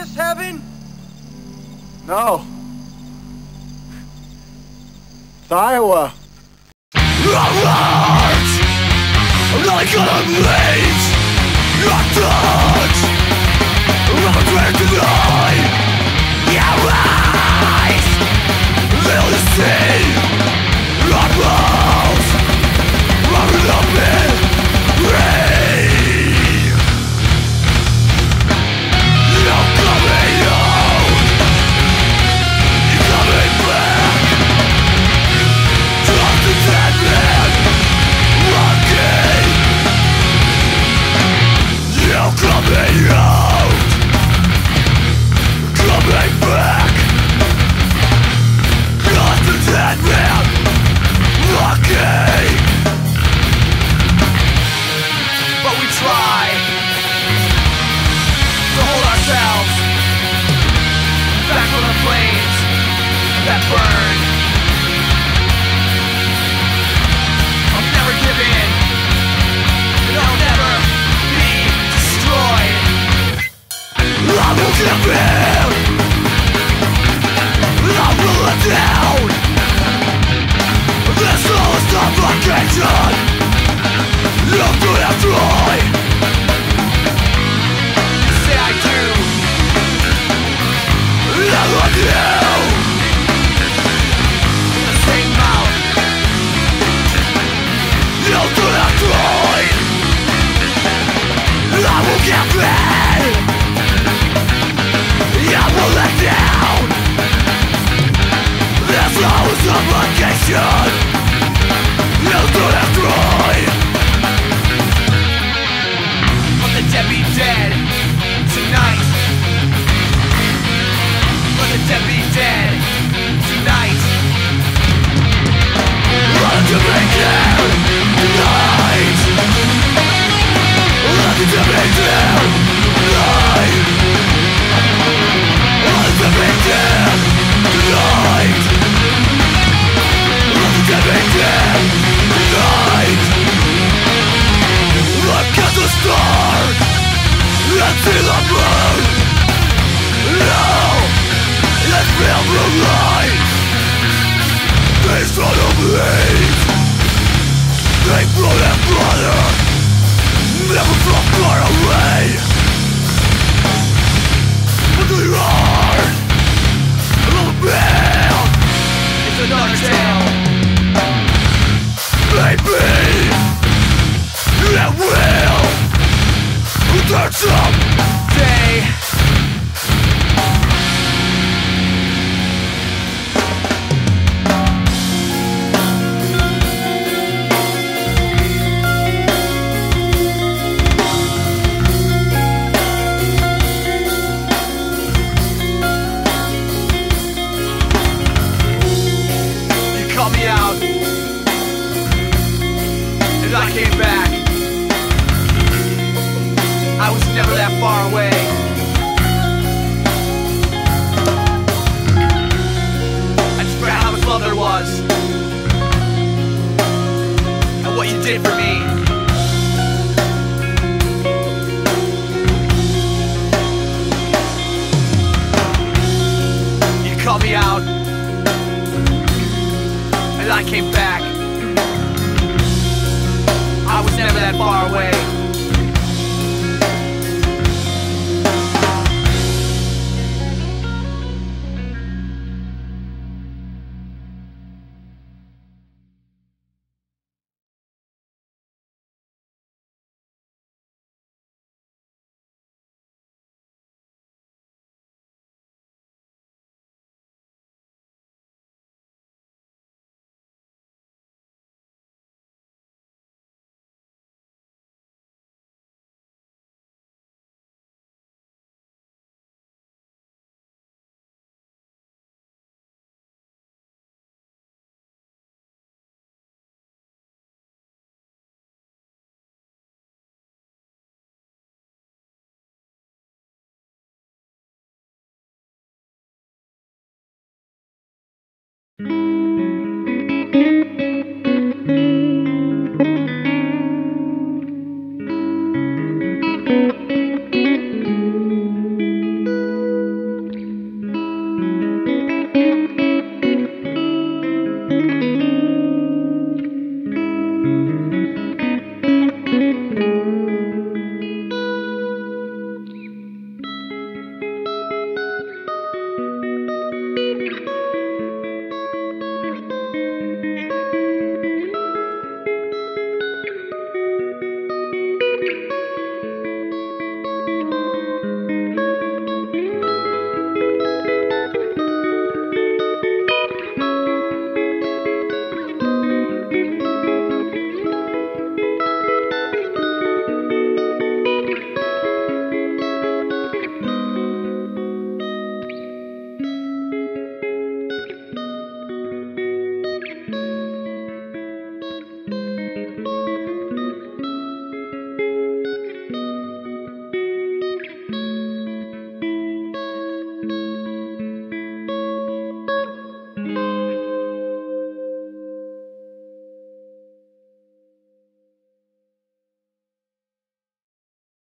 this heaven? No. It's Iowa. I'm not gonna meet your thoughts. I'm afraid to die. Your eyes. They'll see. that burn. I'll never And I'll never be destroyed. I will give in. I will down. This suffocation You Say I do. I love you suffocation They blew their brother. Never far away. I just forgot how much love there was. And what you did for me. You called me out And I came back I was never that far away Mm-hmm.